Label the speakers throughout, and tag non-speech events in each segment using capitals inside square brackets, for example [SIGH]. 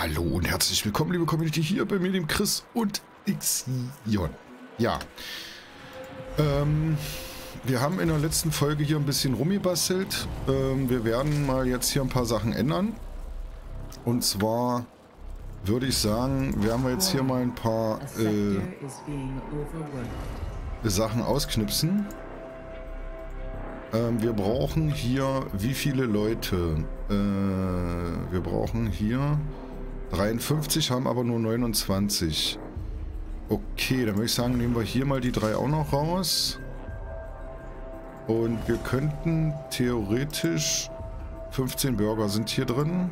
Speaker 1: Hallo und herzlich willkommen, liebe Community, hier bei mir, dem Chris und Xion. Ja, ähm, wir haben in der letzten Folge hier ein bisschen rumgebastelt. Ähm, wir werden mal jetzt hier ein paar Sachen ändern. Und zwar würde ich sagen, werden wir jetzt hier mal ein paar äh, Sachen ausknipsen. Ähm, wir brauchen hier wie viele Leute? Äh, wir brauchen hier 53, haben aber nur 29. Okay, dann würde ich sagen, nehmen wir hier mal die drei auch noch raus. Und wir könnten theoretisch 15 Burger sind hier drin.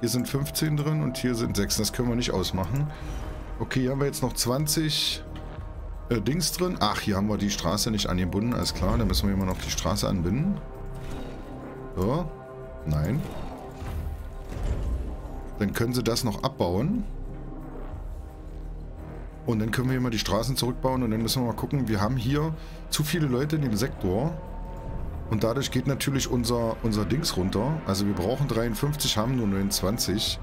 Speaker 1: Hier sind 15 drin und hier sind 6. Das können wir nicht ausmachen. Okay, hier haben wir jetzt noch 20 äh, Dings drin. Ach, hier haben wir die Straße nicht angebunden. Alles klar, dann müssen wir immer noch die Straße anbinden. So. Nein. Dann können sie das noch abbauen. Und dann können wir hier mal die Straßen zurückbauen und dann müssen wir mal gucken. Wir haben hier zu viele Leute in dem Sektor. Und dadurch geht natürlich unser, unser Dings runter. Also wir brauchen 53, haben nur 29.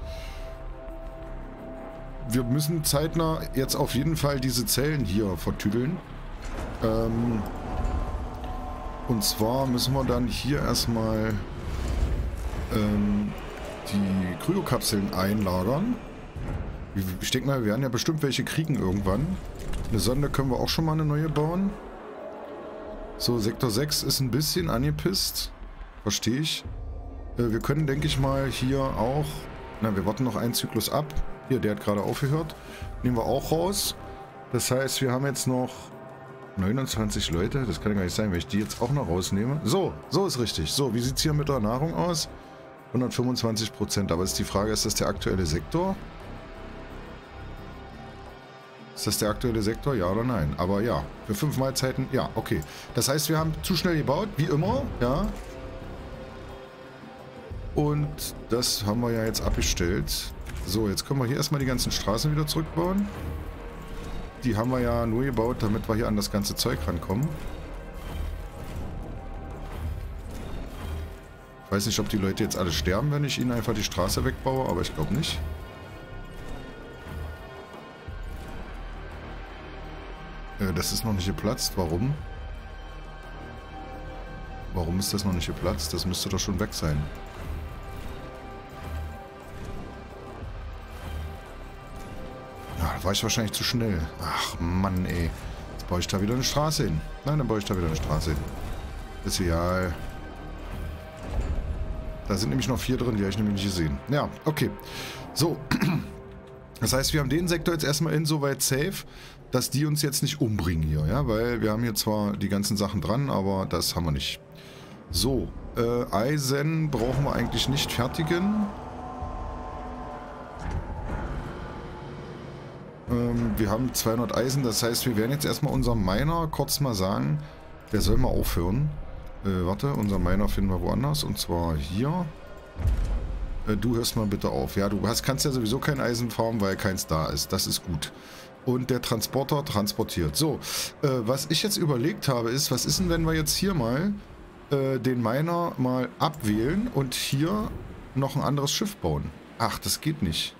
Speaker 1: Wir müssen zeitnah jetzt auf jeden Fall diese Zellen hier vertüdeln. Ähm, und zwar müssen wir dann hier erstmal ähm, die Kryokapseln einlagern. Ich denke mal, wir werden ja bestimmt welche kriegen irgendwann. Eine Sonde können wir auch schon mal eine neue bauen. So, Sektor 6 ist ein bisschen angepisst. Verstehe ich. Äh, wir können, denke ich mal, hier auch... Na, wir warten noch einen Zyklus ab. Hier, der hat gerade aufgehört. Nehmen wir auch raus. Das heißt, wir haben jetzt noch 29 Leute. Das kann ja gar nicht sein, wenn ich die jetzt auch noch rausnehme. So, so ist richtig. So, wie sieht es hier mit der Nahrung aus? 125 Prozent. Aber ist die Frage, ist das der aktuelle Sektor? Ist das der aktuelle Sektor? Ja oder nein? Aber ja, für fünf Mahlzeiten, ja, okay. Das heißt, wir haben zu schnell gebaut, wie immer, ja. Und das haben wir ja jetzt abgestellt. So, jetzt können wir hier erstmal die ganzen Straßen wieder zurückbauen. Die haben wir ja nur gebaut, damit wir hier an das ganze Zeug rankommen. Weiß nicht, ob die Leute jetzt alle sterben, wenn ich ihnen einfach die Straße wegbaue, aber ich glaube nicht. Äh, das ist noch nicht geplatzt. Warum? Warum ist das noch nicht geplatzt? Das müsste doch schon weg sein. Ja, da war ich wahrscheinlich zu schnell. Ach, Mann, ey. Jetzt baue ich da wieder eine Straße hin. Nein, dann baue ich da wieder eine Straße hin. Ist egal. Da sind nämlich noch vier drin, die habe ich nämlich nicht gesehen. Ja, okay. So. [CLEARS THROAT] Das heißt, wir haben den Sektor jetzt erstmal insoweit safe, dass die uns jetzt nicht umbringen hier, ja, weil wir haben hier zwar die ganzen Sachen dran, aber das haben wir nicht. So, äh, Eisen brauchen wir eigentlich nicht fertigen. Ähm, wir haben 200 Eisen, das heißt, wir werden jetzt erstmal unserem Miner kurz mal sagen, der soll mal aufhören. Äh, warte, unser Miner finden wir woanders, und zwar hier. Äh, du hörst mal bitte auf. Ja, du hast, kannst ja sowieso kein Eisen farmen, weil keins da ist. Das ist gut. Und der Transporter transportiert. So, äh, was ich jetzt überlegt habe, ist, was ist denn, wenn wir jetzt hier mal äh, den Miner mal abwählen und hier noch ein anderes Schiff bauen? Ach, das geht nicht.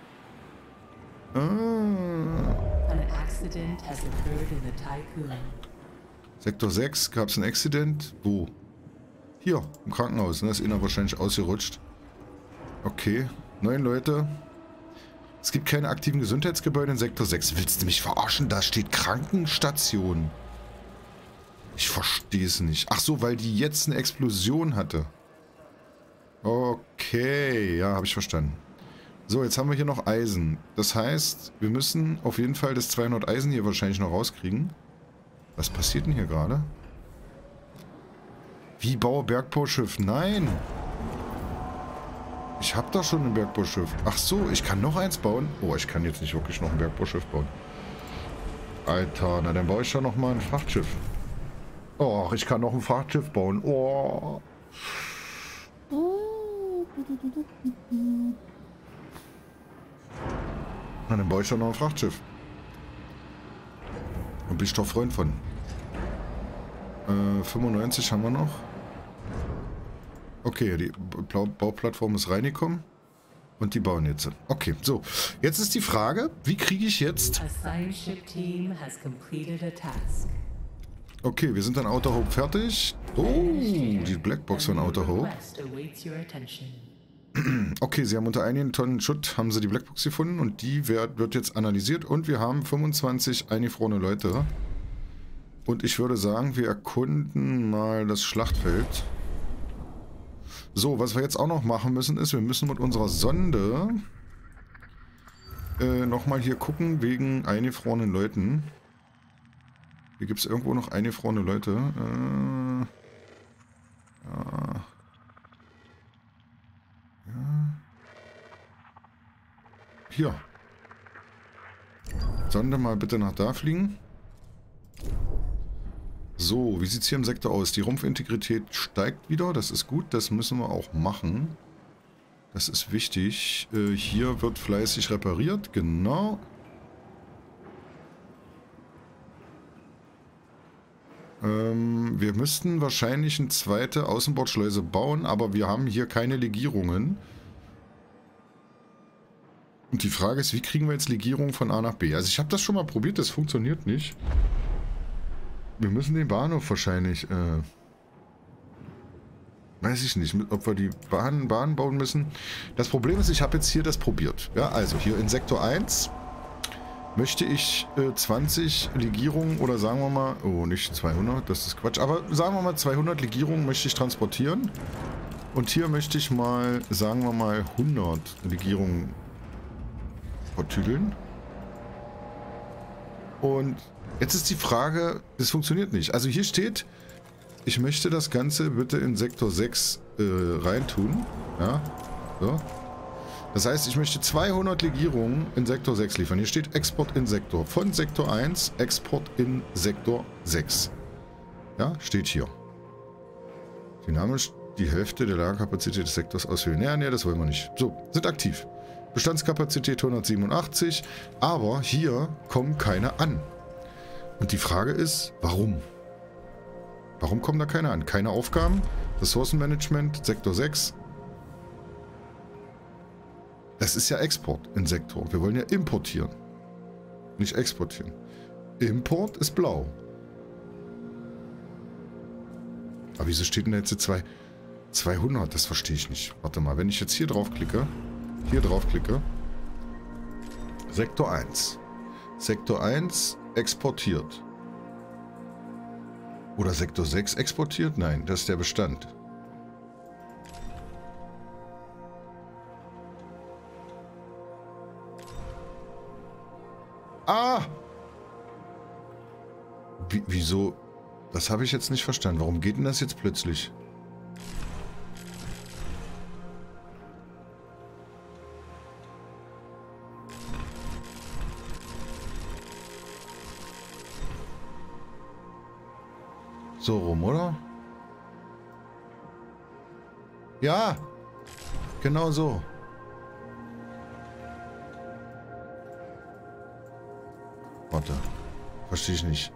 Speaker 1: Ah. Sektor 6, gab es ein Accident? Wo? Hier, im Krankenhaus. Ne? Ist ihnen wahrscheinlich ausgerutscht. Okay, neun Leute. Es gibt keine aktiven Gesundheitsgebäude in Sektor 6. Willst du mich verarschen? Da steht Krankenstation. Ich verstehe es nicht. Ach so, weil die jetzt eine Explosion hatte. Okay, ja, habe ich verstanden. So, jetzt haben wir hier noch Eisen. Das heißt, wir müssen auf jeden Fall das 200 Eisen hier wahrscheinlich noch rauskriegen. Was passiert denn hier gerade? Wie baue Bergbauschiff? Nein! Ich habe doch schon ein Bergbauschiff. Ach so, ich kann noch eins bauen? Oh, ich kann jetzt nicht wirklich noch ein Bergbauschiff bauen. Alter, na dann baue ich schon noch mal ein Frachtschiff. Oh, ich kann noch ein Frachtschiff bauen. Oh. Na, dann baue ich schon noch ein Frachtschiff. Und bin ich doch Freund von. Äh, 95 haben wir noch. Okay, die Bauplattform ist reingekommen. Und die bauen jetzt. Okay, so. Jetzt ist die Frage, wie kriege ich jetzt... Okay, wir sind an Outer Hope fertig. Oh, die Blackbox von Outer Hope. [CLEARS THROAT] Okay, sie haben unter einigen Tonnen Schutt haben sie die Blackbox gefunden und die wird, wird jetzt analysiert und wir haben 25 eingefrorene Leute. Und ich würde sagen, wir erkunden mal das Schlachtfeld. So, was wir jetzt auch noch machen müssen, ist, wir müssen mit unserer Sonde äh, nochmal hier gucken, wegen eingefrorenen Leuten. Hier gibt es irgendwo noch eingefrorene Leute. Äh, ja. ja. Hier. Sonde mal bitte nach da fliegen. So, wie sieht es hier im Sektor aus? Die Rumpfintegrität steigt wieder. Das ist gut. Das müssen wir auch machen. Das ist wichtig. Äh, hier wird fleißig repariert. Genau. Ähm, wir müssten wahrscheinlich eine zweite Außenbordschleuse bauen, aber wir haben hier keine Legierungen. Und die Frage ist, wie kriegen wir jetzt Legierungen von A nach B? Also ich habe das schon mal probiert, das funktioniert nicht. Wir müssen den Bahnhof wahrscheinlich, äh, weiß ich nicht, ob wir die Bahn, Bahn bauen müssen. Das Problem ist, ich habe jetzt hier das probiert. Ja, also hier in Sektor 1 möchte ich äh, 20 Legierungen oder sagen wir mal, oh, nicht 200, das ist Quatsch, aber sagen wir mal 200 Legierungen möchte ich transportieren. Und hier möchte ich mal, sagen wir mal, 100 Legierungen vertüdeln. Und Jetzt ist die Frage, das funktioniert nicht. Also hier steht, ich möchte das Ganze bitte in Sektor 6 äh, reintun. Ja, so. Das heißt, ich möchte 200 Legierungen in Sektor 6 liefern. Hier steht Export in Sektor. Von Sektor 1, Export in Sektor 6. Ja, steht hier. Dynamisch die Hälfte der Lagerkapazität des Sektors auswählen. Ja, nee, das wollen wir nicht. So, sind aktiv. Bestandskapazität 187, aber hier kommen keine an. Und die Frage ist, warum? Warum kommen da keine an? Keine Aufgaben? Ressourcenmanagement, Sektor 6. Das ist ja Export in Sektor. Wir wollen ja importieren. Nicht exportieren. Import ist blau. Aber wieso steht denn da jetzt zwei, 200? Das verstehe ich nicht. Warte mal, wenn ich jetzt hier draufklicke, hier draufklicke, Sektor 1. Sektor 1 exportiert. Oder Sektor 6 exportiert? Nein, das ist der Bestand. Ah! Wie, wieso? Das habe ich jetzt nicht verstanden. Warum geht denn das jetzt plötzlich? So rum, oder? Ja, genau so. Warte, verstehe ich nicht.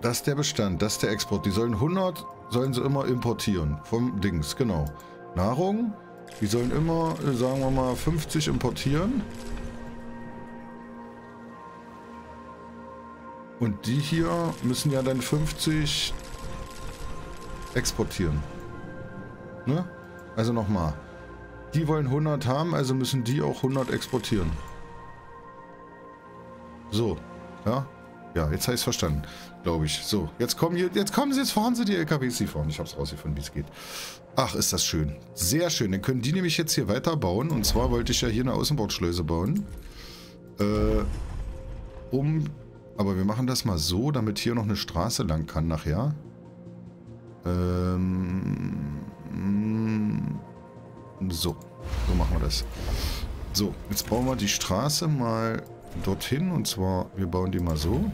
Speaker 1: Das ist der Bestand, das ist der Export. Die sollen 100, sollen sie immer importieren. Vom Dings, genau. Nahrung, die sollen immer, äh, sagen wir mal, 50 importieren. Und die hier müssen ja dann 50 exportieren. Ne? Also nochmal. Die wollen 100 haben, also müssen die auch 100 exportieren. So. Ja? Ja, jetzt habe ich es verstanden. Glaube ich. So, jetzt kommen, hier, jetzt kommen sie, jetzt fahren sie die LKWs hier vorne. Ich habe es rausgefunden, wie es geht. Ach, ist das schön. Sehr schön. Dann können die nämlich jetzt hier weiterbauen. Und zwar wollte ich ja hier eine Außenbordschleuse bauen. Äh, um aber wir machen das mal so, damit hier noch eine Straße lang kann nachher. Ähm, so, so machen wir das. So, jetzt bauen wir die Straße mal dorthin. Und zwar, wir bauen die mal so.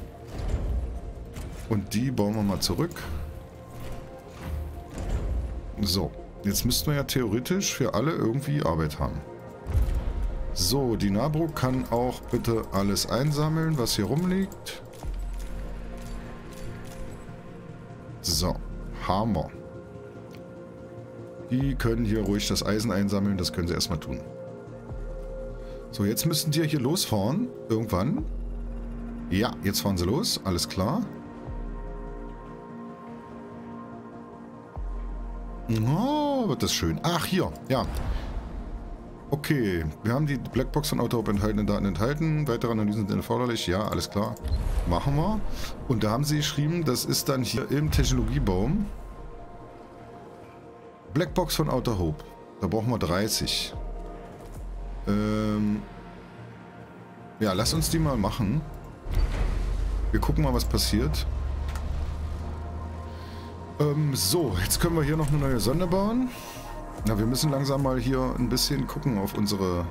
Speaker 1: Und die bauen wir mal zurück. So, jetzt müssten wir ja theoretisch für alle irgendwie Arbeit haben. So, die Nabro kann auch bitte alles einsammeln, was hier rumliegt. So, Hammer. Die können hier ruhig das Eisen einsammeln, das können sie erstmal tun. So, jetzt müssen die hier losfahren. Irgendwann. Ja, jetzt fahren sie los. Alles klar. Oh, wird das schön. Ach, hier. Ja. Okay, wir haben die Blackbox von Autohop enthaltenen Daten enthalten. Weitere Analysen sind erforderlich. Ja, alles klar. Machen wir. Und da haben sie geschrieben, das ist dann hier im Technologiebaum. Blackbox von Outer Hope. Da brauchen wir 30. Ähm ja, lass uns die mal machen. Wir gucken mal, was passiert. Ähm, so, jetzt können wir hier noch eine neue Sonde bauen. Na, wir müssen langsam mal hier ein bisschen gucken auf unsere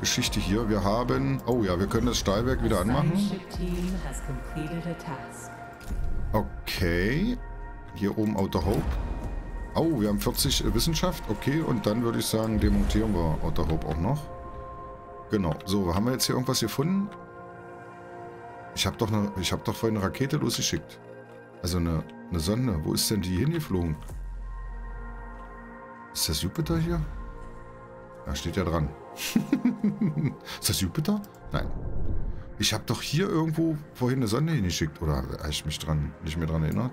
Speaker 1: Geschichte hier. Wir haben... Oh ja, wir können das Stahlwerk wieder anmachen. Okay. Hier oben Outer Hope. Oh, wir haben 40 Wissenschaft. Okay, und dann würde ich sagen, demontieren wir Outer Hope auch noch. Genau. So, haben wir jetzt hier irgendwas gefunden? Ich habe doch, eine, hab doch vorhin eine Rakete losgeschickt. Also eine, eine Sonde. Wo ist denn die hingeflogen? Ist das Jupiter hier? Da steht ja dran. [LAUGHS] ist das Jupiter? Nein. Ich habe doch hier irgendwo vorhin eine Sonde hingeschickt. Oder habe ich mich dran, nicht mehr dran erinnert?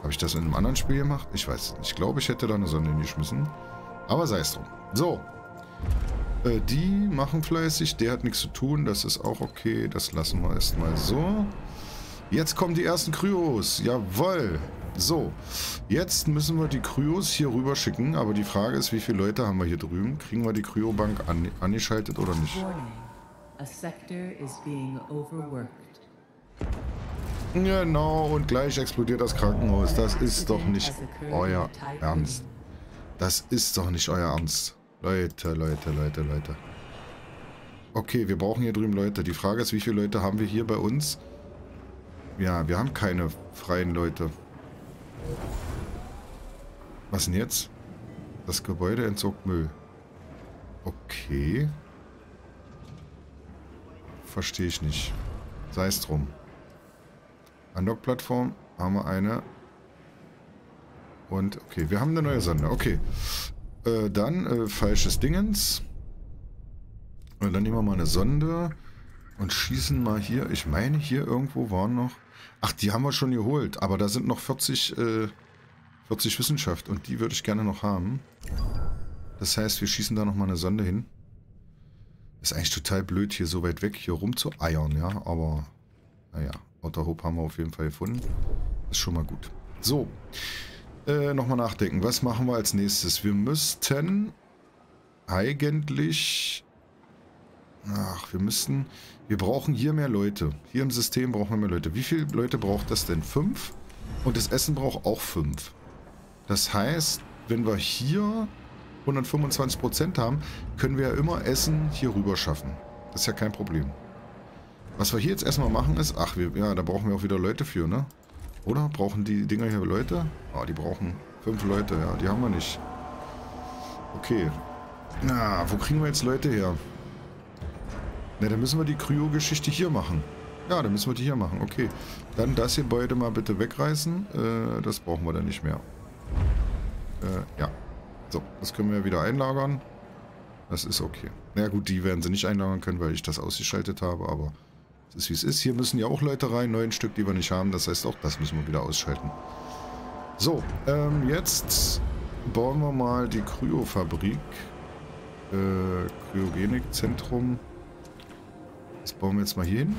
Speaker 1: Habe ich das in einem anderen Spiel gemacht? Ich weiß nicht. Ich glaube, ich hätte da eine Sonde hingeschmissen. Aber sei es drum. So. Äh, die machen fleißig. Der hat nichts zu tun. Das ist auch okay. Das lassen wir erstmal so. Jetzt kommen die ersten Kryos. Jawoll. So, jetzt müssen wir die Kryos hier rüber schicken, aber die Frage ist, wie viele Leute haben wir hier drüben? Kriegen wir die Kryobank an, angeschaltet oder nicht? Genau, und gleich explodiert das Krankenhaus. Das ist doch nicht euer Ernst. Das ist doch nicht euer Ernst. Leute, Leute, Leute, Leute. Okay, wir brauchen hier drüben Leute. Die Frage ist, wie viele Leute haben wir hier bei uns? Ja, wir haben keine freien Leute. Was denn jetzt? Das Gebäude entsorgt Müll. Okay. Verstehe ich nicht. Sei es drum. Unlock-Plattform haben wir eine. Und, okay, wir haben eine neue Sonde. Okay. Äh, dann äh, falsches Dingens. Und dann nehmen wir mal eine Sonde und schießen mal hier. Ich meine, hier irgendwo waren noch... Ach, die haben wir schon geholt. Aber da sind noch 40, äh, 40 Wissenschaft. Und die würde ich gerne noch haben. Das heißt, wir schießen da nochmal eine Sonde hin. Ist eigentlich total blöd, hier so weit weg hier rum zu eiern, ja. Aber, naja, Outer haben wir auf jeden Fall gefunden. Ist schon mal gut. So. Äh, nochmal nachdenken. Was machen wir als nächstes? Wir müssten eigentlich... Ach, wir müssten... Wir brauchen hier mehr Leute. Hier im System brauchen wir mehr Leute. Wie viele Leute braucht das denn? Fünf? Und das Essen braucht auch fünf. Das heißt, wenn wir hier 125% haben, können wir ja immer Essen hier rüber schaffen. Das ist ja kein Problem. Was wir hier jetzt erstmal machen ist, ach, wir, ja, da brauchen wir auch wieder Leute für, ne? Oder? Brauchen die Dinger hier Leute? Ah, die brauchen fünf Leute, ja, die haben wir nicht. Okay. Na, wo kriegen wir jetzt Leute her? Ne, dann müssen wir die Kryo-Geschichte hier machen. Ja, dann müssen wir die hier machen. Okay. Dann das hier beide mal bitte wegreißen. Äh, das brauchen wir dann nicht mehr. Äh, ja. So, das können wir wieder einlagern. Das ist okay. Na ja, gut, die werden sie nicht einlagern können, weil ich das ausgeschaltet habe, aber es ist wie es ist. Hier müssen ja auch Leute rein, neun Stück, die wir nicht haben. Das heißt, auch das müssen wir wieder ausschalten. So, ähm, jetzt bauen wir mal die Kryofabrik. Äh, Kryogenikzentrum. Das bauen wir jetzt mal hier hin.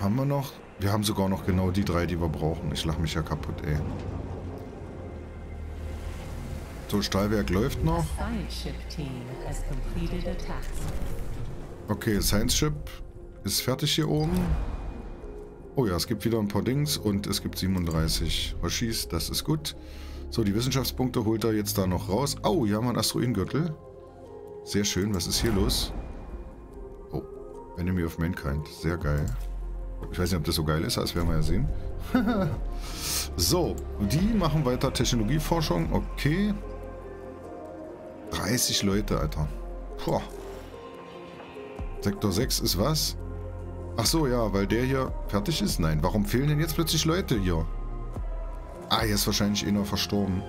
Speaker 1: Haben wir noch? Wir haben sogar noch genau die drei, die wir brauchen. Ich lache mich ja kaputt, ey. So, Stahlwerk läuft noch. Okay, Science Ship ist fertig hier oben. Oh ja, es gibt wieder ein paar Dings und es gibt 37 Hoshis, das ist gut. So, die Wissenschaftspunkte holt er jetzt da noch raus. Oh, hier haben wir einen Asteroidengürtel. Sehr schön. Was ist hier los? Oh, Enemy of Mankind. Sehr geil. Ich weiß nicht, ob das so geil ist, das werden wir ja sehen. [LAUGHS] so, die machen weiter Technologieforschung. Okay. 30 Leute, Alter. Boah. Sektor 6 ist was? Ach so, ja, weil der hier fertig ist? Nein, warum fehlen denn jetzt plötzlich Leute hier? Ah, hier ist wahrscheinlich eh noch verstorben.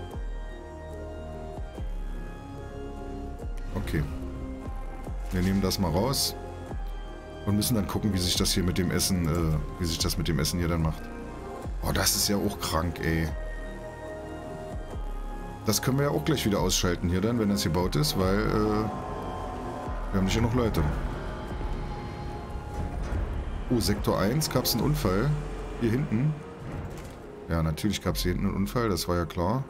Speaker 1: Wir nehmen das mal raus. Und müssen dann gucken, wie sich das hier mit dem Essen, äh, wie sich das mit dem Essen hier dann macht. Oh, das ist ja auch krank, ey. Das können wir ja auch gleich wieder ausschalten hier dann, wenn das gebaut ist, weil, äh, wir haben nicht genug Leute. Oh, Sektor 1, gab es einen Unfall. Hier hinten. Ja, natürlich gab es hier hinten einen Unfall, das war ja klar.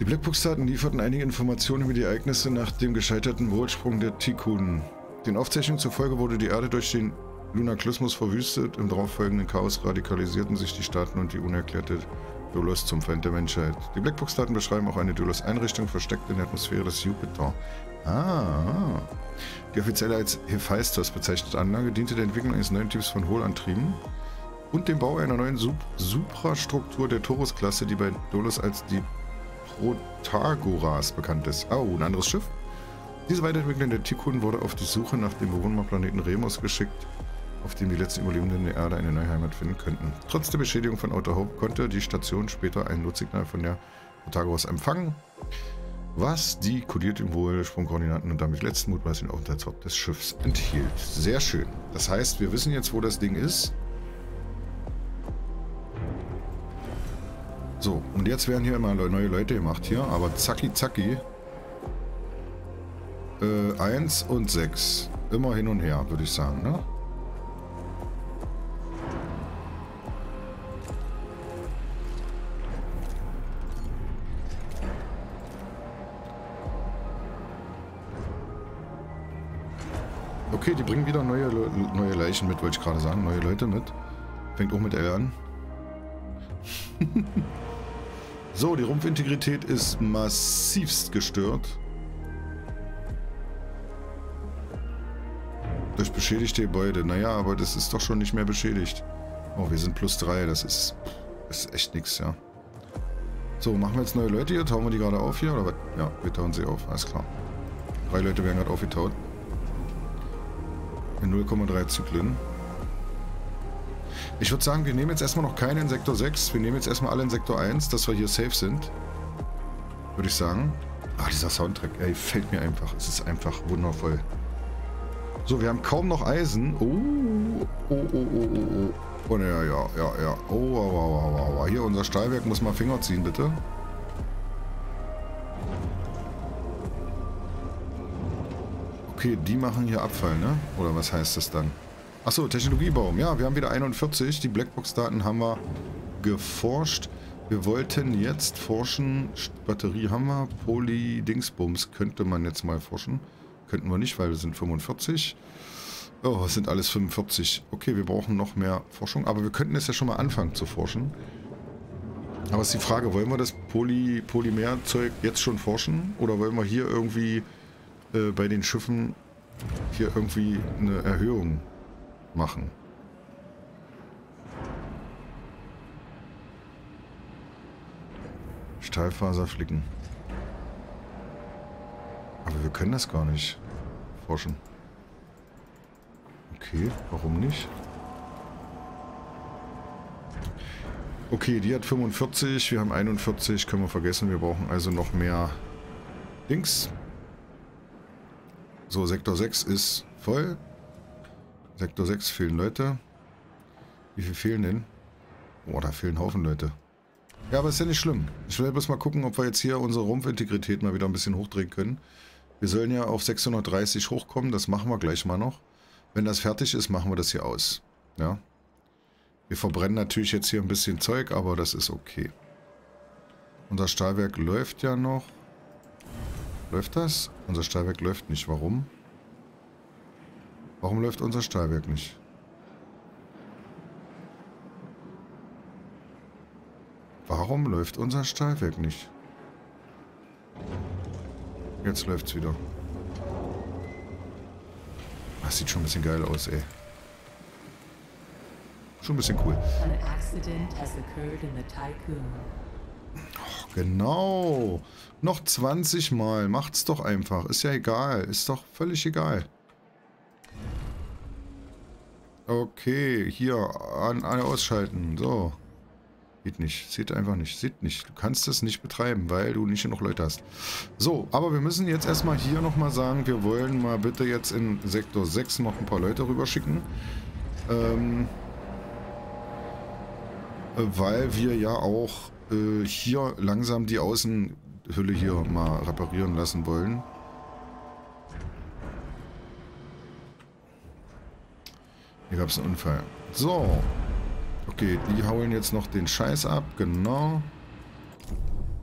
Speaker 1: Die Blackbox-Daten lieferten einige Informationen über die Ereignisse nach dem gescheiterten Wohlsprung der Tikun. Den Aufzeichnungen zufolge wurde die Erde durch den Lunaklismus verwüstet. Im darauffolgenden Chaos radikalisierten sich die Staaten und die unerklärte Dulos zum Feind der Menschheit. Die Blackbox-Daten beschreiben auch eine Dulos-Einrichtung versteckt in der Atmosphäre des Jupiter. Ah. Die offizielle als Hephaistos bezeichnete Anlage diente der Entwicklung eines neuen Typs von Hohlantrieben und dem Bau einer neuen Sup Suprastruktur der Taurus-Klasse, die bei Dolos als die Protagoras bekannt ist. Oh, ein anderes Schiff? Diese Weiterentwicklung der Tikkun wurde auf die Suche nach dem Bewohnerplaneten Remus geschickt, auf dem die letzten Überlebenden der Erde eine neue Heimat finden könnten. Trotz der Beschädigung von Outer Hope konnte die Station später ein Notsignal von der Protagoras empfangen was die kodierten Wohlsprungkoordinaten und damit letzten mutmaßlichen Aufenthaltsort des Schiffs enthielt. Sehr schön. Das heißt, wir wissen jetzt, wo das Ding ist. So, und jetzt werden hier immer neue Leute gemacht hier, aber zacki zacki. Äh, 1 und 6. Immer hin und her, würde ich sagen, ne? Okay, die bringen wieder neue, neue Leichen mit, wollte ich gerade sagen. Neue Leute mit. Fängt auch mit L an. [LAUGHS] so, die Rumpfintegrität ist massivst gestört. Durch beschädigte Gebäude. Naja, aber das ist doch schon nicht mehr beschädigt. Oh, wir sind plus 3. Das ist, ist echt nichts, ja. So, machen wir jetzt neue Leute hier? Tauen wir die gerade auf hier? Oder was? Ja, wir tauen sie auf. Alles klar. Drei Leute werden gerade aufgetaut. In 0,3 Zyklen. Ich würde sagen, wir nehmen jetzt erstmal noch keinen in Sektor 6. Wir nehmen jetzt erstmal alle in Sektor 1, dass wir hier safe sind. Würde ich sagen. Ah, dieser Soundtrack, ey, fällt mir einfach. Es ist einfach wundervoll. So, wir haben kaum noch Eisen. Oh, oh, oh, oh, oh, oh. Oh, ja, ja, ja, ja. Oh, wow, wow, wow, wow. Hier, unser Stahlwerk muss mal Finger ziehen, bitte. Okay, die machen hier Abfall, ne? Oder was heißt das dann? Achso, Technologiebaum. Ja, wir haben wieder 41. Die Blackbox-Daten haben wir geforscht. Wir wollten jetzt forschen. Batterie haben wir. Poly-Dingsbums könnte man jetzt mal forschen. Könnten wir nicht, weil wir sind 45. Oh, es sind alles 45. Okay, wir brauchen noch mehr Forschung. Aber wir könnten es ja schon mal anfangen zu forschen. Aber ist die Frage, wollen wir das Poly Polymerzeug jetzt schon forschen? Oder wollen wir hier irgendwie äh, bei den Schiffen hier irgendwie eine Erhöhung machen. Stahlfaser flicken. Aber wir können das gar nicht forschen. Okay, warum nicht? Okay, die hat 45, wir haben 41, können wir vergessen. Wir brauchen also noch mehr Dings. So, Sektor 6 ist voll. Sektor 6 fehlen Leute. Wie viel fehlen denn? Boah, da fehlen Haufen Leute. Ja, aber ist ja nicht schlimm. Ich will bloß mal gucken, ob wir jetzt hier unsere Rumpfintegrität mal wieder ein bisschen hochdrehen können. Wir sollen ja auf 630 hochkommen, das machen wir gleich mal noch. Wenn das fertig ist, machen wir das hier aus. Ja. Wir verbrennen natürlich jetzt hier ein bisschen Zeug, aber das ist okay. Unser Stahlwerk läuft ja noch. Läuft das? Unser Stahlwerk läuft nicht. Warum? Warum läuft unser Stahlwerk nicht? Warum läuft unser Stahlwerk nicht? Jetzt läuft's wieder. Das sieht schon ein bisschen geil aus, ey. Schon ein bisschen cool. Tycoon. Genau. Noch 20 Mal. Macht's doch einfach. Ist ja egal. Ist doch völlig egal. Okay, hier, an, an ausschalten. So. Geht nicht. Sieht einfach nicht. Sieht nicht. Du kannst es nicht betreiben, weil du nicht genug Leute hast. So, aber wir müssen jetzt erstmal hier nochmal sagen, wir wollen mal bitte jetzt in Sektor 6 noch ein paar Leute rüberschicken. Ähm, weil wir ja auch äh, hier langsam die Außenhülle hier mal reparieren lassen wollen. Hier gab es einen Unfall. So. Okay, die hauen jetzt noch den Scheiß ab, genau.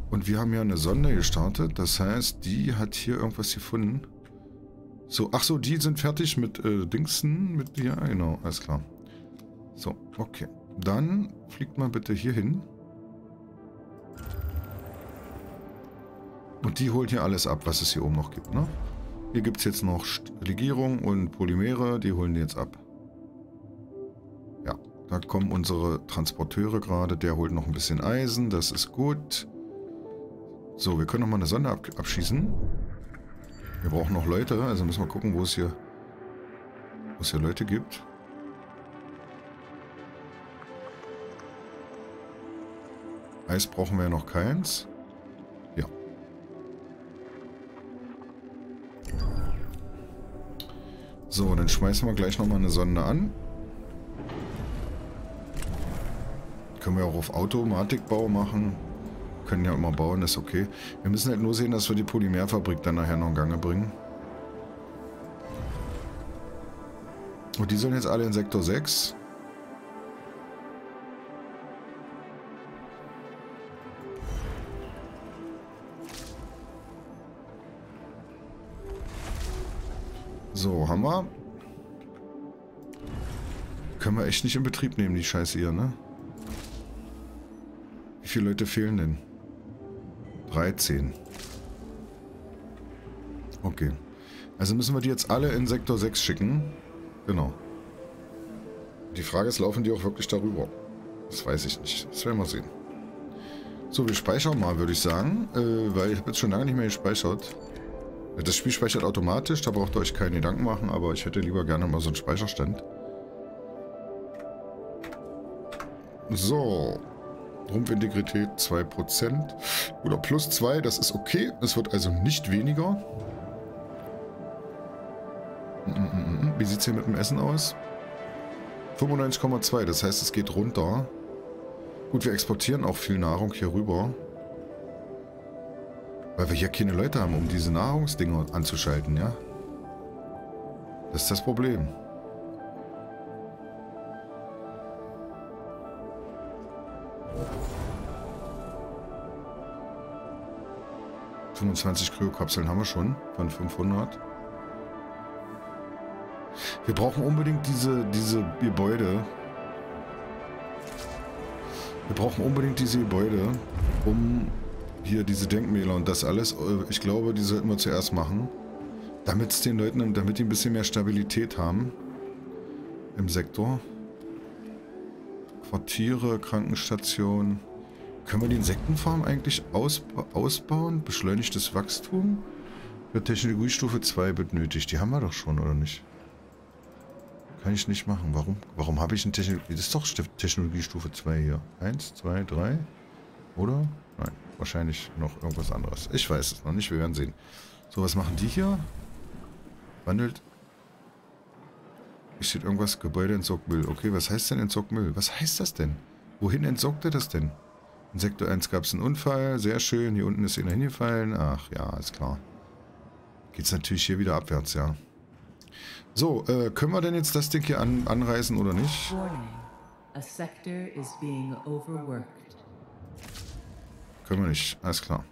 Speaker 1: Und wir haben ja eine Sonde gestartet, das heißt, die hat hier irgendwas gefunden. So, ach so, die sind fertig mit äh, Dingsen, mit, ja, genau, alles klar. So, okay. Dann fliegt mal bitte hier hin. Und die holt hier alles ab, was es hier oben noch gibt, ne? Hier gibt es jetzt noch Legierung und Polymere, die holen die jetzt ab. Da kommen unsere Transporteure gerade. Der holt noch ein bisschen Eisen. Das ist gut. So, wir können noch mal eine Sonde ab abschießen. Wir brauchen noch Leute. Also müssen wir gucken, wo es hier, wo es hier Leute gibt. Eis brauchen wir ja noch keins. Ja. So, dann schmeißen wir gleich nochmal eine Sonde an. Können wir auch auf Automatikbau machen. Können ja immer bauen, ist okay. Wir müssen halt nur sehen, dass wir die Polymerfabrik dann nachher noch in Gange bringen. Und die sollen jetzt alle in Sektor 6. So, haben wir. Können wir echt nicht in Betrieb nehmen, die Scheiße hier, ne? Viele Leute fehlen denn? 13. Okay. Also müssen wir die jetzt alle in Sektor 6 schicken. Genau. Die Frage ist, laufen die auch wirklich darüber? Das weiß ich nicht. Das werden wir sehen. So, wir speichern mal, würde ich sagen. Äh, weil ich habe jetzt schon lange nicht mehr gespeichert. Das Spiel speichert automatisch, da braucht ihr euch keine Gedanken machen, aber ich hätte lieber gerne mal so einen Speicherstand. So, Rumpfintegrität 2%. Oder plus 2, das ist okay. Es wird also nicht weniger. Mm, Wie sieht es hier mit dem Essen aus? 95,2, das heißt es geht runter. Gut, wir exportieren auch viel Nahrung hier rüber. Weil wir hier keine Leute haben, um diese Nahrungsdinger anzuschalten, ja? Das ist das Problem. 25 Kryokapseln haben wir schon von 500. Wir brauchen unbedingt diese, diese Gebäude. Wir brauchen unbedingt diese Gebäude, um hier diese Denkmäler und das alles. Ich glaube, die sollten wir zuerst machen. Damit es den Leuten, damit die ein bisschen mehr Stabilität haben im Sektor. Quartiere, Krankenstation. Können wir die Insektenfarm eigentlich ausba ausbauen? Beschleunigtes Wachstum? Für Technologiestufe 2 benötigt. Die haben wir doch schon, oder nicht? Kann ich nicht machen. Warum? Warum habe ich eine Technologie? Das ist doch Technologiestufe 2 hier. 1, 2, 3. Oder? Nein, wahrscheinlich noch irgendwas anderes. Ich weiß es noch nicht. Wir werden sehen. So, was machen die hier? Wandelt. Hier steht irgendwas. Gebäude entsorgt Müll. Okay, was heißt denn entsorgt Müll? Was heißt das denn? Wohin entsorgt er das denn? In Sektor 1 gab es einen Unfall. Sehr schön. Hier unten ist einer hingefallen. Ach ja, ist klar. Geht es natürlich hier wieder abwärts, ja. So, äh, können wir denn jetzt das Ding hier an, anreißen oder nicht? Können wir nicht, alles klar.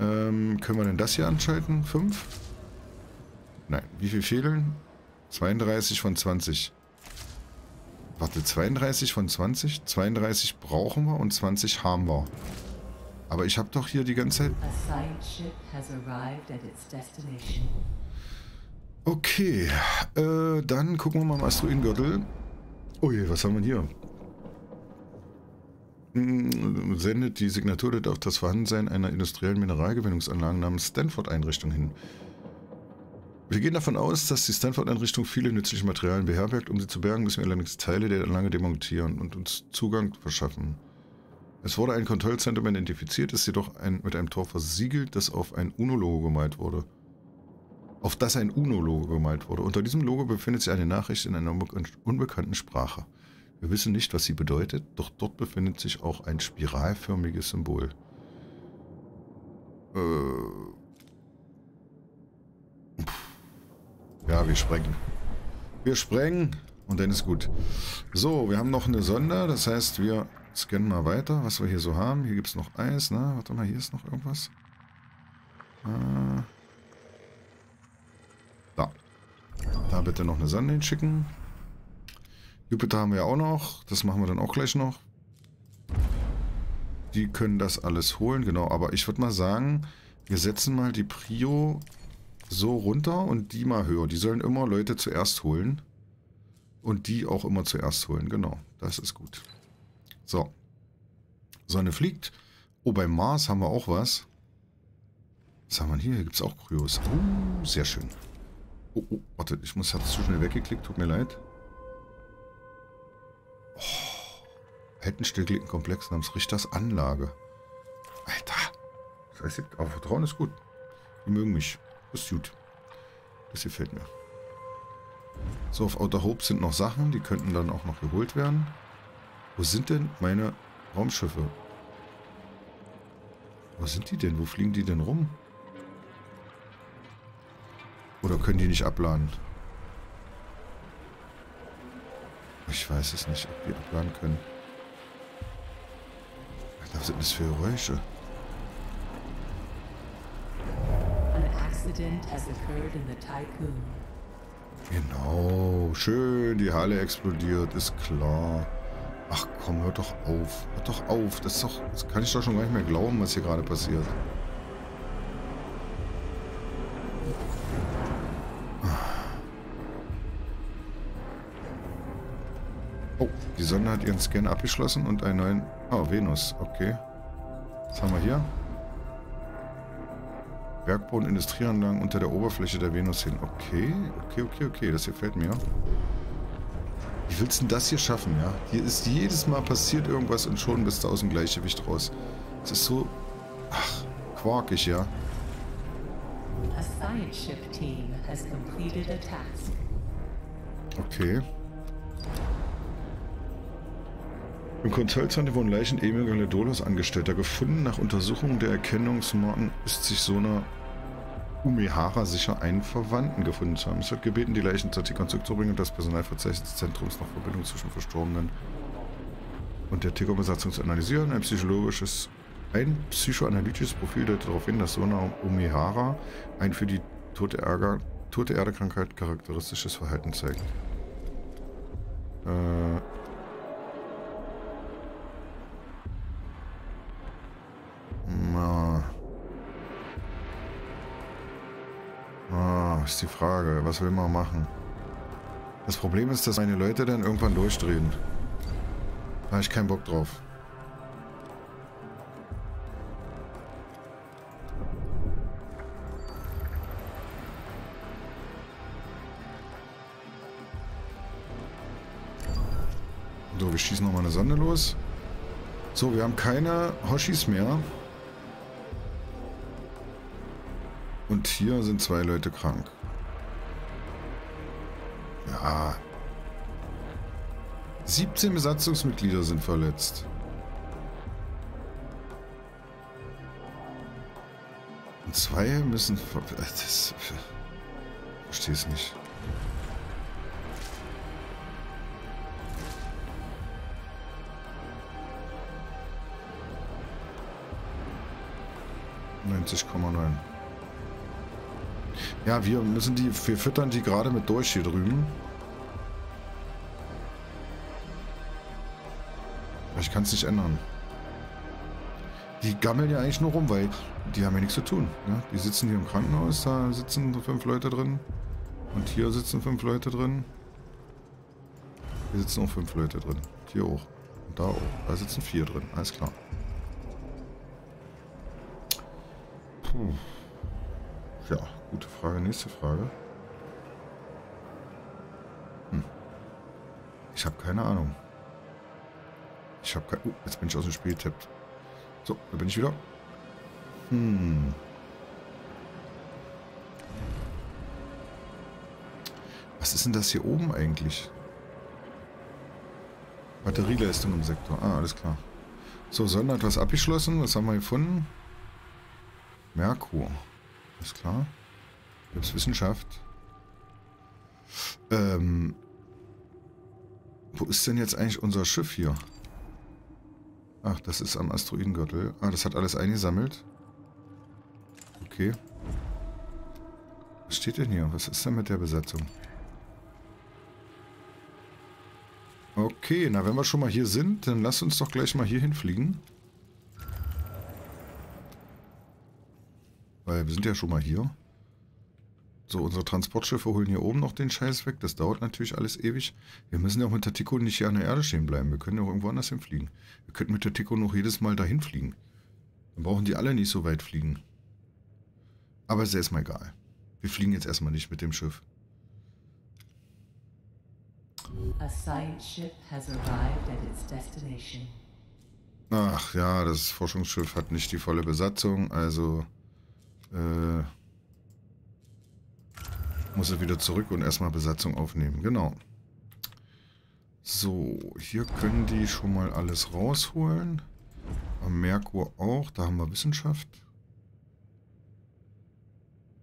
Speaker 1: Ähm, können wir denn das hier anschalten? 5? Nein. Wie viel fehlen? 32 von 20. Warte, 32 von 20? 32 brauchen wir und 20 haben wir. Aber ich habe doch hier die ganze Zeit... Okay, äh, dann gucken wir mal im Asteroidengürtel. Oh je, was haben wir hier? Hm, sendet die Signatur auf das Vorhandensein einer industriellen Mineralgewinnungsanlage namens Stanford-Einrichtung hin. Wir gehen davon aus, dass die Stanford-Einrichtung viele nützliche Materialien beherbergt. Um sie zu bergen, müssen wir allerdings Teile der Anlage demontieren und uns Zugang verschaffen. Es wurde ein Kontrollzentrum identifiziert, ist jedoch ein, mit einem Tor versiegelt, das auf ein UNO-Logo gemalt wurde. Auf das ein UNO-Logo gemalt wurde. Unter diesem Logo befindet sich eine Nachricht in einer unbekannten Sprache. Wir wissen nicht, was sie bedeutet, doch dort befindet sich auch ein spiralförmiges Symbol. Äh ja, wir sprengen. Wir sprengen und dann ist gut. So, wir haben noch eine Sonde, das heißt, wir scannen mal weiter, was wir hier so haben. Hier gibt es noch Eis, ne? Warte mal, hier ist noch irgendwas. Äh, da. Da bitte noch eine Sonde hinschicken. Jupiter haben wir ja auch noch. Das machen wir dann auch gleich noch. Die können das alles holen, genau. Aber ich würde mal sagen, wir setzen mal die Prio so runter und die mal höher. Die sollen immer Leute zuerst holen. Und die auch immer zuerst holen. Genau, das ist gut. So. Sonne fliegt. Oh, beim Mars haben wir auch was. Was haben wir hier? Hier gibt es auch Kryos. Oh, sehr schön. Oh, oh, warte, ich muss, hat zu schnell weggeklickt, tut mir leid. Oh, hätten stillgelegten Komplex namens Richters Anlage. Alter. Das heißt, aber Vertrauen ist gut. Die mögen mich. Das ist gut. Das gefällt mir. So, auf Outer Hope sind noch Sachen, die könnten dann auch noch geholt werden. Wo sind denn meine Raumschiffe? Wo sind die denn? Wo fliegen die denn rum? Oder können die nicht abladen? Ich weiß es nicht, ob die abladen können. Was sind das für Geräusche? Genau, schön, die Halle explodiert, ist klar. Ach komm, hör doch auf. Hör doch auf. Das, ist doch, das kann ich doch schon gar nicht mehr glauben, was hier gerade passiert. Oh, die Sonne hat ihren Scan abgeschlossen und einen neuen... Oh, Venus. Okay. Was haben wir hier? Bergbau und Industrieanlagen unter der Oberfläche der Venus hin. Okay, okay, okay, okay. Das gefällt mir. Wie willst du denn das hier schaffen, ja? Hier ist jedes Mal passiert irgendwas und schon bist du aus dem Gleichgewicht raus. Es ist so... Ach, quarkig, ja? Okay. Im Kontrollzentrum wurden Leichen ehemaliger Ledolos-Angestellter gefunden. Nach Untersuchung der Erkennungsmarken ist sich so eine Umehara sicher einen Verwandten gefunden zu haben. Es wird gebeten, die Leichen zur Tickern zurückzubringen und das Personalverzeichnis des Zentrums nach Verbindung zwischen Verstorbenen und der Ticker-Besatzung zu analysieren. Ein psychologisches, ein psychoanalytisches Profil deutet darauf hin, dass Sona Umehara ein für die tote, Ärger, tote Erde-Krankheit charakteristisches Verhalten zeigt. Äh, na, Ah, ist die Frage. Was will man machen? Das Problem ist, dass meine Leute dann irgendwann durchdrehen. Da habe ich keinen Bock drauf. So, wir schießen nochmal eine Sonde los. So, wir haben keine Hoshis mehr. Und hier sind zwei Leute krank. Ja. 17 Besatzungsmitglieder sind verletzt. Und zwei müssen... [LAUGHS] Das, verstehe es nicht. Neunzig Komma neun. Ja, wir müssen die, wir füttern die gerade mit durch hier drüben. Ich kann es nicht ändern. Die gammeln ja eigentlich nur rum, weil die haben ja nichts zu tun. Ne? Die sitzen hier im Krankenhaus, da sitzen fünf Leute drin. Und hier sitzen fünf Leute drin. Hier sitzen auch fünf Leute drin. Hier auch. Und da auch. Da sitzen vier drin. Alles klar. Puh. Ja, Gute Frage. Nächste Frage. Hm. Ich habe keine Ahnung. Ich habe keine... Uh, jetzt bin ich aus dem Spiel tippt. So, da bin ich wieder. Hm. Was ist denn das hier oben eigentlich? Batterieleistung im Sektor. Ah, alles klar. So, Sonder etwas abgeschlossen. Was haben wir gefunden? Merkur. Alles klar. Gibt's Wissenschaft. Ähm. Wo ist denn jetzt eigentlich unser Schiff hier? Ach, das ist am Asteroidengürtel. Ah, das hat alles eingesammelt. Okay. Was steht denn hier? Was ist denn mit der Besatzung? Okay, na wenn wir schon mal hier sind, dann lass uns doch gleich mal hier hinfliegen. Weil wir sind ja schon mal hier. So, unsere Transportschiffe holen hier oben noch den Scheiß weg. Das dauert natürlich alles ewig. Wir müssen ja auch mit der Tico nicht hier an der Erde stehen bleiben. Wir können ja auch irgendwo anders hinfliegen. Wir könnten mit der Tico noch jedes Mal dahin fliegen. Dann brauchen die alle nicht so weit fliegen. Aber ist erstmal egal. Wir fliegen jetzt erstmal nicht mit dem Schiff. Ach ja, das Forschungsschiff hat nicht die volle Besatzung, also äh, muss er wieder zurück und erstmal Besatzung aufnehmen. Genau. So, hier können die schon mal alles rausholen. Am Merkur auch, da haben wir Wissenschaft.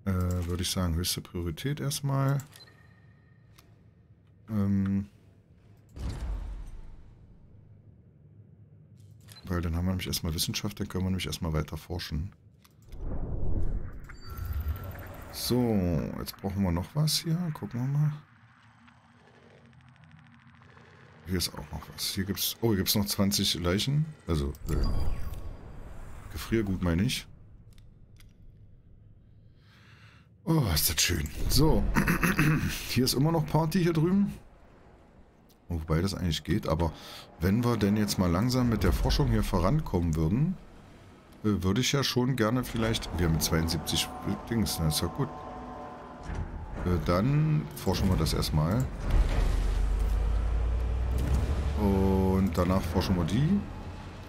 Speaker 1: Äh, würde ich sagen, höchste Priorität erstmal. Ähm, weil dann haben wir nämlich erstmal Wissenschaft, dann können wir nämlich erstmal weiter forschen. So, jetzt brauchen wir noch was hier. Gucken wir mal. Hier ist auch noch was. Hier gibt's. Oh, hier gibt es noch 20 Leichen. Also, äh, Gefriergut meine ich. Oh, ist das schön. So. [CLEARS THROAT] hier ist immer noch Party hier drüben. Wobei das eigentlich geht, aber wenn wir denn jetzt mal langsam mit der Forschung hier vorankommen würden, würde ich ja schon gerne vielleicht... Wir haben 72 Dings, das ist ja gut. Äh, dann forschen wir das erstmal. Und danach forschen wir die.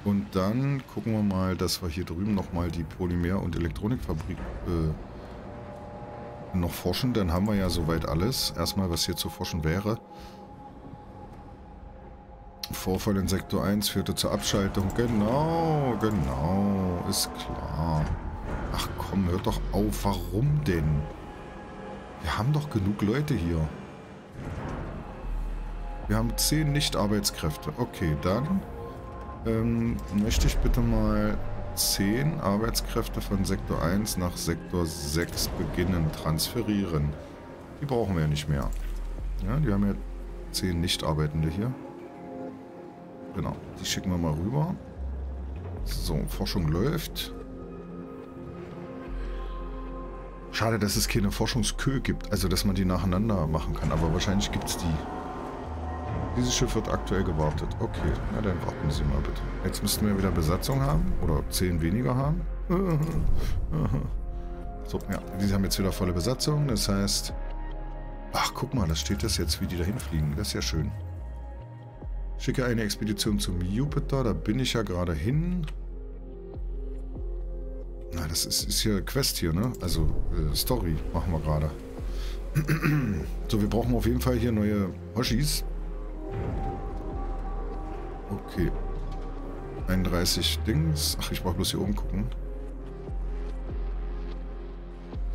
Speaker 1: Und dann gucken wir mal, dass wir hier drüben nochmal die Polymer- und Elektronikfabrik äh, noch forschen. Dann haben wir ja soweit alles. Erstmal, was hier zu forschen wäre. Vorfall in Sektor 1 führte zur Abschaltung. Genau, genau, ist klar. Ach komm, hört doch auf. Warum denn? Wir haben doch genug Leute hier. Wir haben 10 Nicht-Arbeitskräfte. Okay, dann ähm, möchte ich bitte mal 10 Arbeitskräfte von Sektor 1 nach Sektor 6 beginnen, transferieren. Die brauchen wir ja nicht mehr. Ja, die haben ja 10 Nicht-Arbeitende hier. Genau, die schicken wir mal rüber. So, Forschung läuft. Schade, dass es keine Forschungskö gibt, also dass man die nacheinander machen kann, aber wahrscheinlich gibt es die. Dieses Schiff wird aktuell gewartet. Okay, na dann warten Sie mal bitte. Jetzt müssten wir wieder Besatzung haben oder 10 weniger haben. [LAUGHS] So, ja, die haben jetzt wieder volle Besatzung, das heißt... Ach, guck mal, da steht das jetzt, wie die da hinfliegen. Das ist ja schön. Schicke eine Expedition zum Jupiter. Da bin ich ja gerade hin. Na, das ist, ist hier Quest hier, ne? Also äh, Story machen wir gerade. [CLEARS THROAT] so, wir brauchen auf jeden Fall hier neue Hoshis. Okay. 31 Dings. Ach, ich brauche bloß hier oben gucken.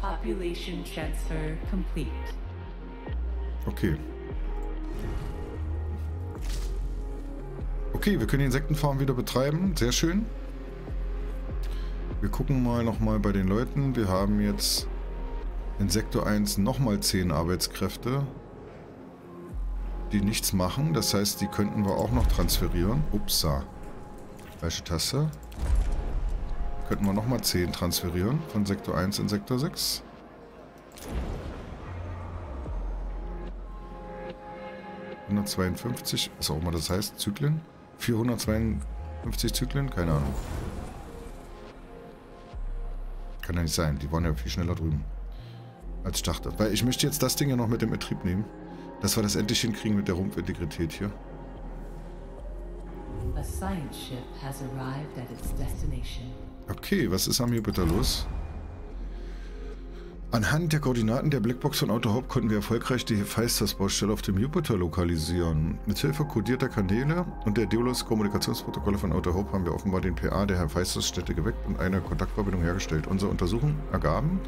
Speaker 1: Population Transfer complete. Okay. Okay, wir können die Insektenfarm wieder betreiben. Sehr schön. Wir gucken mal nochmal bei den Leuten. Wir haben jetzt in Sektor 1 nochmal 10 Arbeitskräfte, die nichts machen. Das heißt, die könnten wir auch noch transferieren. Upsa. Falsche Taste. Könnten wir nochmal 10 transferieren von Sektor 1 in Sektor 6. ...152, was auch immer das heißt, Zyklen. 452 Zyklen? Keine Ahnung. Kann ja nicht sein. Die waren ja viel schneller drüben. Als ich dachte. Weil ich möchte jetzt das Ding ja noch mit dem Betrieb nehmen. dass wir das endlich hinkriegen mit der Rumpfintegrität hier. Okay, was ist am Jupiter los? Anhand der Koordinaten der Blackbox von Autohaupt konnten wir erfolgreich die Hephaestus-Baustelle auf dem Jupiter lokalisieren. Mithilfe kodierter Kanäle und der Deulus-Kommunikationsprotokolle von Autohaupt haben wir offenbar den PA der Hephaestus-Stätte geweckt und eine Kontaktverbindung hergestellt. Unsere Untersuchungen ergaben,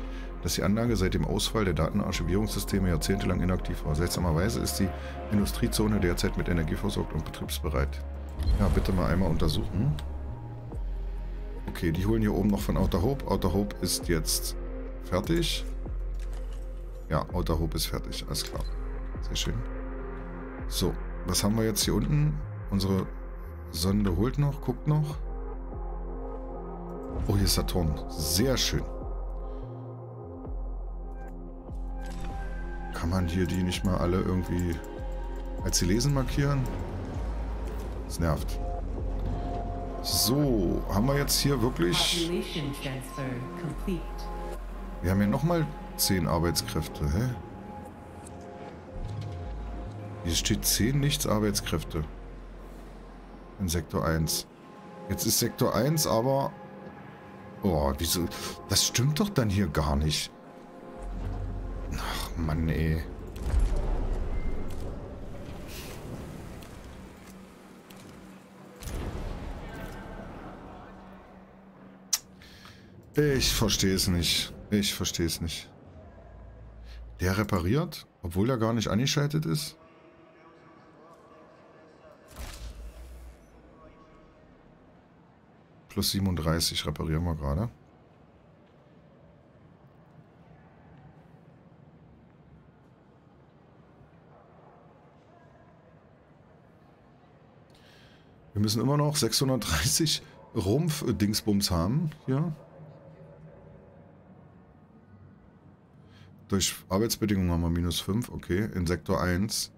Speaker 1: dass die Anlage seit dem Ausfall der Datenarchivierungssysteme jahrzehntelang inaktiv war. Seltsamerweise ist die Industriezone derzeit mit Energie versorgt und betriebsbereit. Ja, bitte mal einmal untersuchen. Okay, die holen hier oben noch von. Outer Hope ist jetzt fertig. Ja, Outer Hope ist fertig. Alles klar. Sehr schön. So, was haben wir jetzt hier unten? Unsere Sonde holt noch, guckt noch. Oh, hier ist Saturn. Sehr schön. Kann man hier die nicht mal alle irgendwie als sie lesen markieren? Das nervt. So, haben wir jetzt hier wirklich... Wir haben hier nochmal 10 Arbeitskräfte, hä? Hier steht 10 Nichts-Arbeitskräfte. In Sektor 1. Jetzt ist Sektor 1 aber... Oh, wieso... Das stimmt doch dann hier gar nicht. Ach, Mann, ey. Ich verstehe es nicht. Ich verstehe es nicht. Der repariert, obwohl er gar nicht angeschaltet ist? Plus 37 reparieren wir gerade. Wir müssen immer noch 630 Rumpf-Dingsbums haben. Ja. Durch Arbeitsbedingungen haben wir minus 5, okay. In Sektor 1.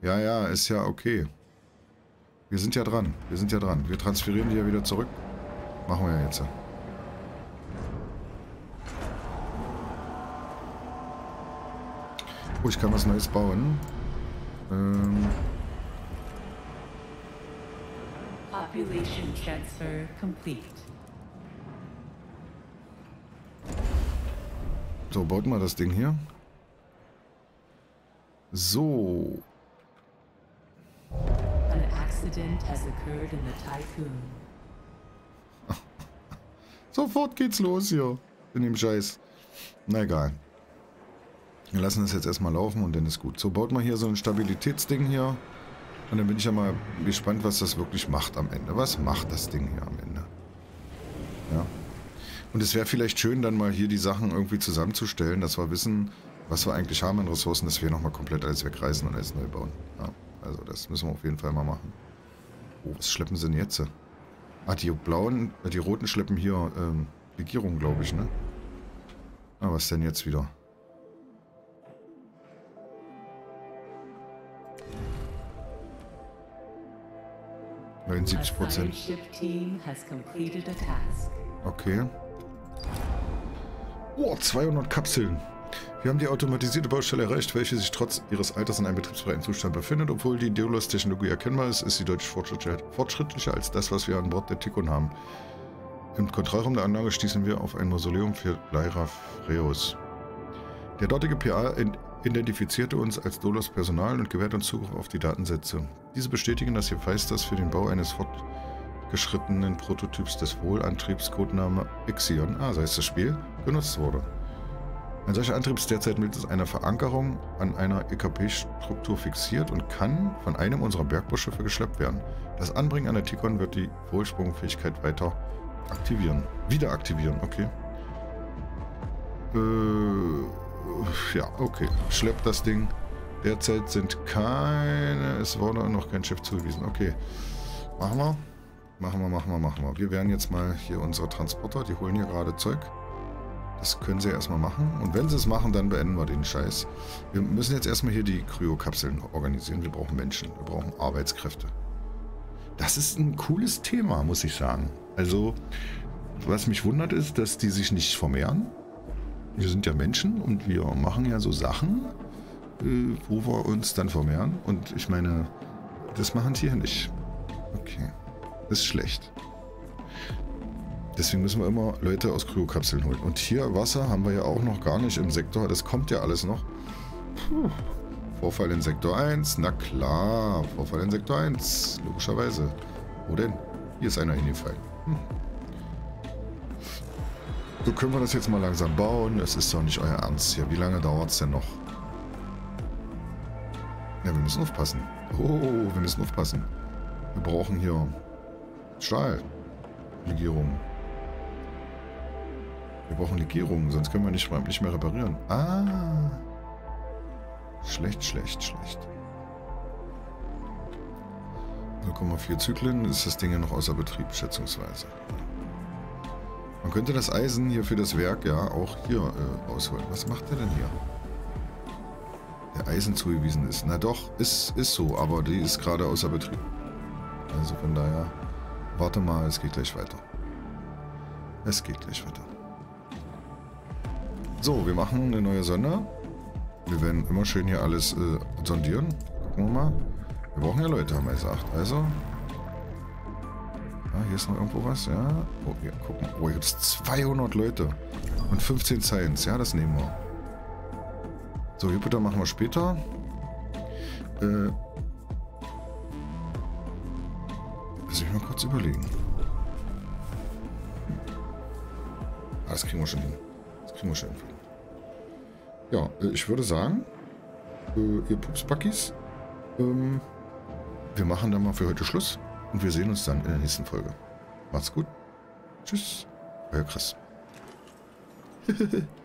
Speaker 1: Ja, ja, ist ja okay. Wir sind ja dran. Wir sind ja dran. Wir transferieren die ja wieder zurück. Machen wir ja jetzt. Oh, ich kann was Neues bauen. Ähm... Population transfer complete. So, baut mal das Ding hier. So. An accident has occurred in the Typhoon. [LAUGHS] Sofort geht's los hier. In dem Scheiß. Na egal. Wir lassen das jetzt erstmal laufen und dann ist gut. So, baut mal hier so ein Stabilitätsding hier. Und dann bin ich ja mal gespannt, was das wirklich macht am Ende. Was macht das Ding hier am Ende? Ja. Und es wäre vielleicht schön, dann mal hier die Sachen irgendwie zusammenzustellen, dass wir wissen, was wir eigentlich haben an Ressourcen, dass wir nochmal komplett alles wegreißen und alles neu bauen. Ja, also das müssen wir auf jeden Fall mal machen. Oh, was schleppen sie denn jetzt? Ah, die blauen, äh, die roten schleppen hier ähm, Legierung, glaube ich, ne? Ah, was denn jetzt wieder? Neunundsiebzig Prozent. Okay. Oh, 200 Kapseln. Wir haben die automatisierte Baustelle erreicht, welche sich trotz ihres Alters in einem betriebsfreien Zustand befindet. Obwohl die Deolos-Technologie erkennbar ist, ist sie deutlich fortschrittlicher als das, was wir an Bord der Tikon haben. Im Kontrollraum der Anlage stießen wir auf ein Mausoleum für Lyra Freus. Der dortige PA identifizierte uns als Dolos Personal und gewährt uns Zugriff auf die Datensätze. Diese bestätigen, dass Hephaestus für den Bau eines Fort geschrittenen Prototyps des Wohlantriebscodename Ixion, ah, so heißt das Spiel, genutzt wurde. Ein solcher Antrieb ist derzeit mittels einer Verankerung an einer EKP-Struktur fixiert und kann von einem unserer Bergbauschiffe geschleppt werden. Das Anbringen an der Tikon wird die Wohlsprungfähigkeit weiter aktivieren. Wieder aktivieren, okay. Äh, ja, okay. Schleppt das Ding. Derzeit sind keine... Es wurde noch kein Schiff zugewiesen. Okay. Machen wir. Machen wir, machen wir, machen wir. Wir werden jetzt mal hier unsere Transporter, die holen hier gerade Zeug. Das können sie erstmal machen. Und wenn sie es machen, dann beenden wir den Scheiß. Wir müssen jetzt erstmal hier die Kryokapseln organisieren. Wir brauchen Menschen, wir brauchen Arbeitskräfte. Das ist ein cooles Thema, muss ich sagen. Also, was mich wundert ist, dass die sich nicht vermehren. Wir sind ja Menschen und wir machen ja so Sachen. äh, wo wir uns dann vermehren. Und ich meine, das machen hier nicht. Okay. Ist schlecht. Deswegen müssen wir immer Leute aus Kryokapseln holen. Und hier Wasser haben wir ja auch noch gar nicht im Sektor. Das kommt ja alles noch. Puh. Vorfall in Sektor 1. Na klar. Vorfall in Sektor 1. Logischerweise. Wo denn? Hier ist einer hingefallen. Hm. So können wir das jetzt mal langsam bauen. Es ist doch nicht euer Ernst hier. Wie lange dauert es denn noch? Ja, wir müssen aufpassen. Oh, wir müssen aufpassen. Wir brauchen hier Stahl. Legierung. Wir brauchen Legierung, sonst können wir nicht, nicht mehr reparieren. Ah. Schlecht, schlecht, schlecht. 0,4 Zyklen ist das Ding ja noch außer Betrieb, schätzungsweise. Man könnte das Eisen hier für das Werk ja auch hier äh, rausholen. Was macht der denn hier? Der Eisen zugewiesen ist. Na doch, ist, ist so, aber die ist gerade außer Betrieb. Also von daher, warte mal, es geht gleich weiter. Es geht gleich weiter. So, wir machen eine neue Sonde. Wir werden immer schön hier alles äh, sondieren. Gucken wir mal. Wir brauchen ja Leute, haben wir gesagt. Also. Ah, hier ist noch irgendwo was, ja. Oh, hier, gucken. Oh, hier gibt es 200 Leute. Und 15 Science. Ja, das nehmen wir. So, Jupiter machen wir später. Äh. Lass mich mal kurz überlegen. Ah, das kriegen wir schon hin. Das kriegen wir schon hin. Ja, äh, ich würde sagen, äh, ihr Pupsbackies, ähm, wir machen dann mal für heute Schluss und wir sehen uns dann in der nächsten Folge. Macht's gut. Tschüss. Euer Chris. [LAUGHS]